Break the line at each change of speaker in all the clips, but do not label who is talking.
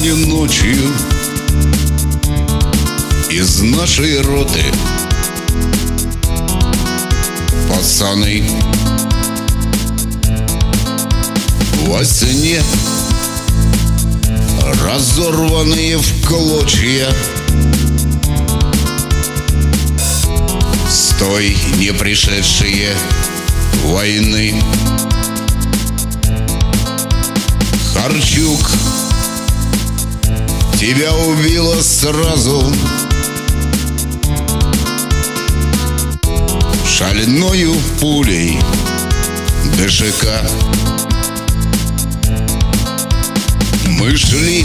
мне ночью Из нашей роты. Пацаны Во сне Разорванные в клочья. С той не пришедшие войны. Харчук Тебя убило сразу. Шальною пулей ДШК Мы шли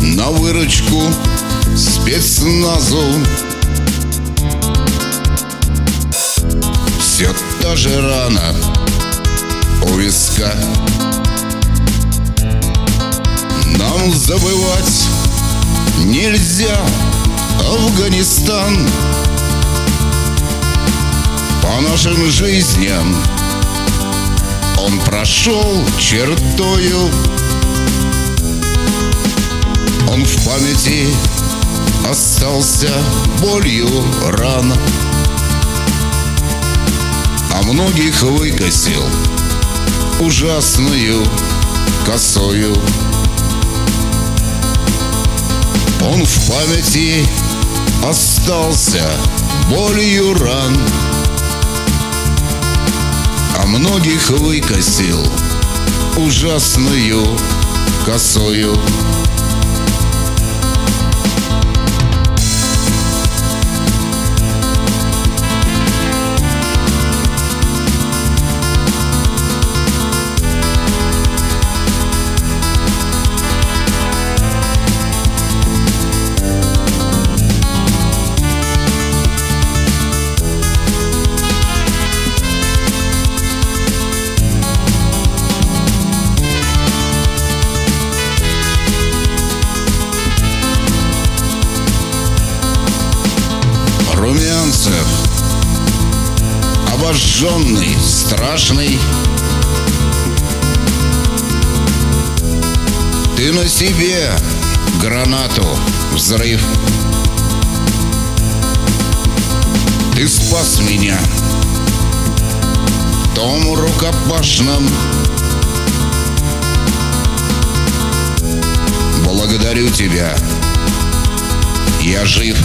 на выручку спецназу. Все та же рана у виска Нам забывать нельзя Афганистан. По нашим жизням Он прошел чертою. Он в памяти остался болью рано А многих выкосил ужасную косою Он в памяти остался болью ран. А многих выкосил ужасную косою Обожженный, страшный. Ты на себе гранату взрыв. Ты спас меня. В том рукопашном. Благодарю тебя. Я жив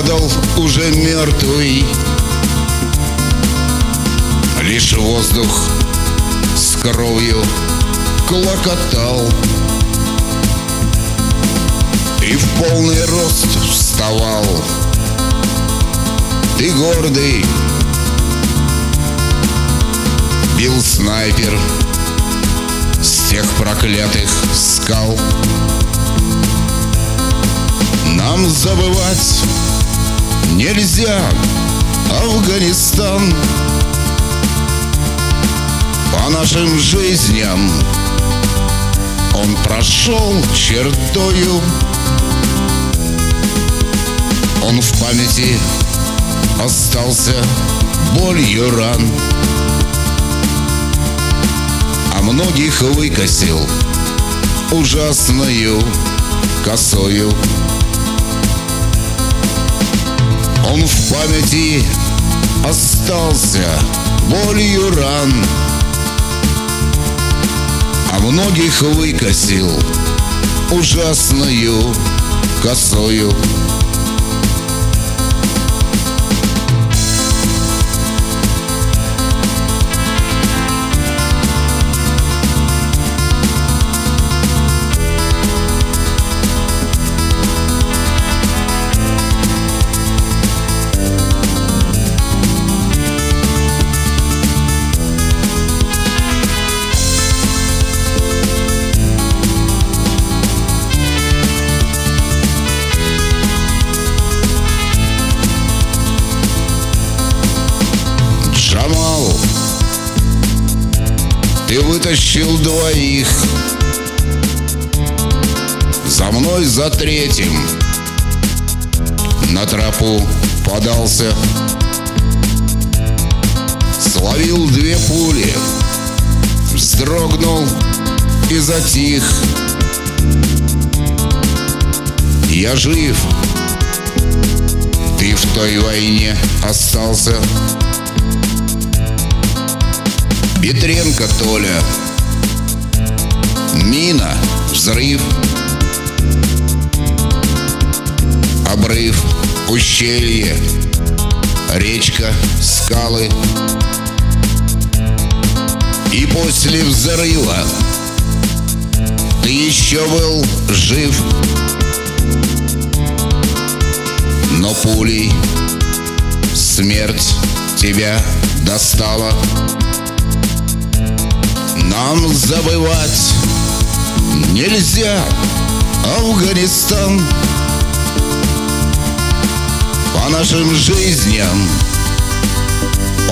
Падал уже мертвый. Лишь воздух с кровью клокотал. Ты в полный рост вставал. Ты гордый. Бил снайпер с тех проклятых скал. Нам забывать нельзя. Афганистан. По нашим жизням Он прошел чертою. Он в памяти остался болью ран. А многих выкосил ужасною косою Он в памяти остался болью ран А многих выкосил ужасною косою вытащил двоих. За мной за третьим. На тропу подался. Словил две пули. Вздрогнул и затих. Я жив. Ты в той войне остался Петренко Толя. Мина, взрыв. Обрыв, ущелье. Речка, скалы. И после взрыва Ты еще был жив. Но пулей Смерть тебя достала Нам забывать нельзя Афганистан. По нашим жизням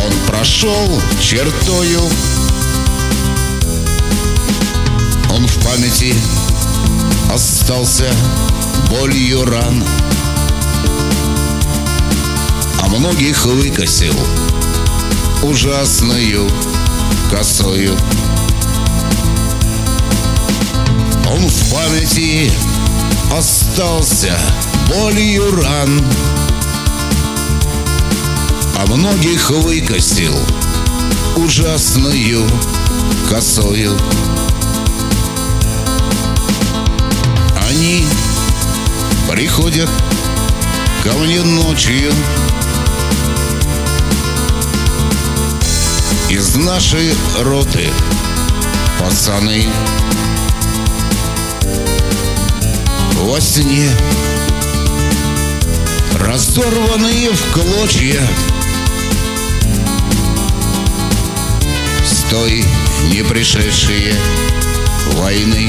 Он прошел чертою. Он в памяти остался болью ран. А многих выкосил ужасною косою Он в памяти остался болью ран. А многих выкосил ужасною косою. Они приходят ко мне ночью. Из нашей роты пацаны во сне Разорванные в клочья. С той не пришедшие войны